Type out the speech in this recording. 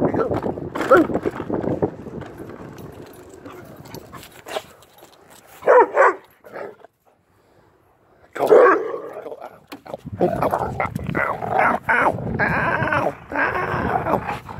There you go. Ow. Ow. Ow. Ow. Ow. Ow. Ow. Ow.